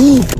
Ooh.